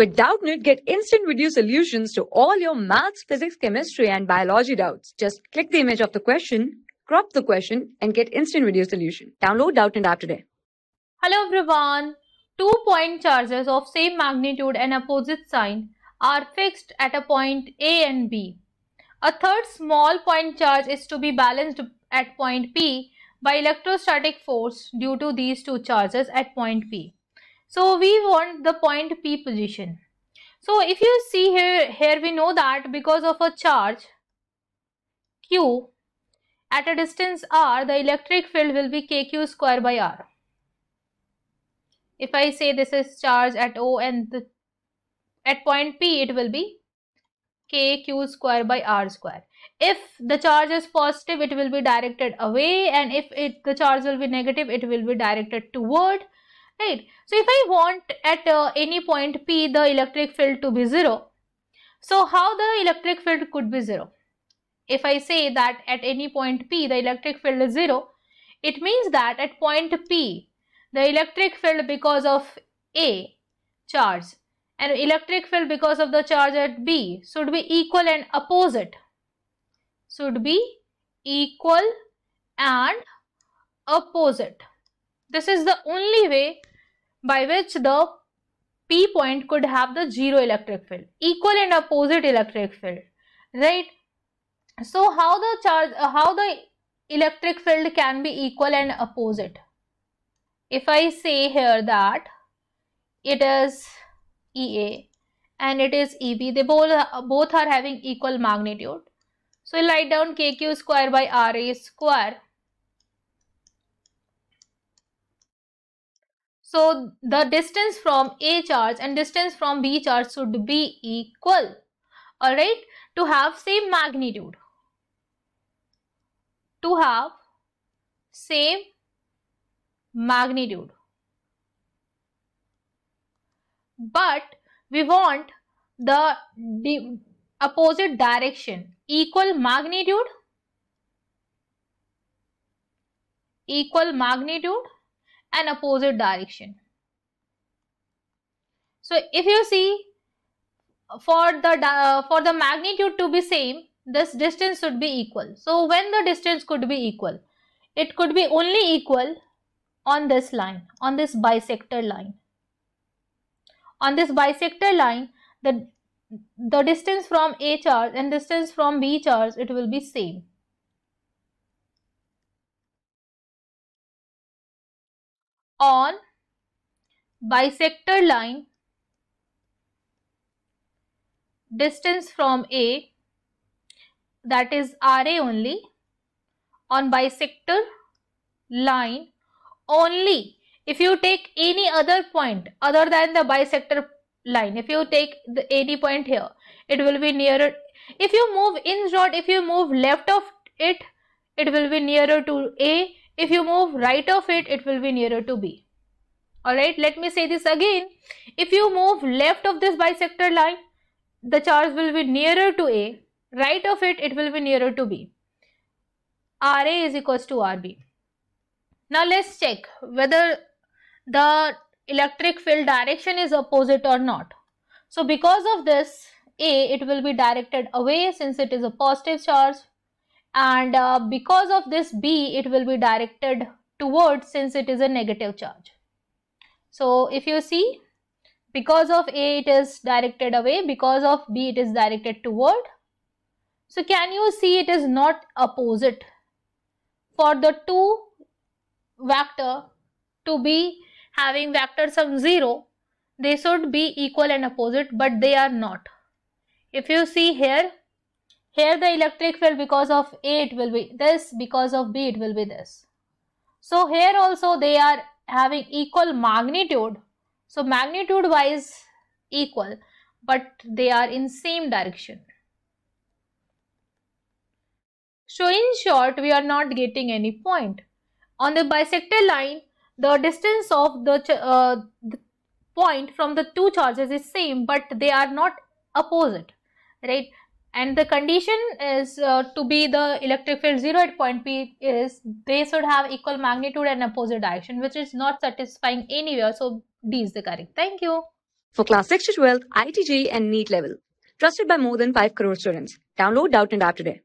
With Doubtnut, get instant video solutions to all your maths, physics, chemistry, and biology doubts. Just click the image of the question, crop the question, and get instant video solution. Download Doubtnut app today. Hello everyone. Two point charges of same magnitude and opposite sign are fixed at a point A and B. A third small point charge is to be balanced at point P by electrostatic force due to these two charges at point P. So we want the point P position. So if you see here, here we know that because of a charge Q at a distance r, the electric field will be kq square by r. If I say this is charge at O and the, at point P, it will be kq square by r square. If the charge is positive, it will be directed away and if it the charge will be negative, it will be directed toward right? So if i want at uh, any point p the electric field to be zero so how the electric field could be zero? If i say that at any point p the electric field is zero it means that at point p the electric field because of a charge and electric field because of the charge at b should be equal and opposite. Should be equal and opposite. This is the only way by which the P point could have the zero electric field, equal and opposite electric field, right? So how the charge, uh, how the electric field can be equal and opposite? If I say here that it is EA and it is EB, they both, both are having equal magnitude. So write down KQ square by RA square So the distance from A charge and distance from B charge should be equal. Alright, to have same magnitude. To have same magnitude. But we want the opposite direction equal magnitude equal magnitude and opposite direction. So if you see for the uh, for the magnitude to be same this distance should be equal. So when the distance could be equal it could be only equal on this line on this bisector line. On this bisector line the the distance from A charge and distance from B charge it will be same. On bisector line distance from A that is RA only on bisector line only. If you take any other point other than the bisector line if you take the any point here it will be nearer. If you move in short if you move left of it it will be nearer to A if you move right of it, it will be nearer to B. Alright, let me say this again. If you move left of this bisector line, the charge will be nearer to A. Right of it, it will be nearer to B. RA is equals to RB. Now let's check whether the electric field direction is opposite or not. So because of this, A, it will be directed away since it is a positive charge and uh, because of this B it will be directed towards since it is a negative charge. So if you see because of A it is directed away because of B it is directed toward. So can you see it is not opposite for the two vector to be having vector sum 0 they should be equal and opposite but they are not. If you see here here the electric field because of A it will be this, because of B it will be this. So here also they are having equal magnitude. So magnitude wise equal but they are in same direction. So in short we are not getting any point. On the bisector line the distance of the, uh, the point from the two charges is same but they are not opposite right and the condition is uh, to be the electric field 0 at point P is they should have equal magnitude and opposite direction which is not satisfying anywhere so D is the correct. Thank you. for class 6 to 12, IIT JEE and NEET level. Trusted by more than 5 crore students. Download Doubtnut app today.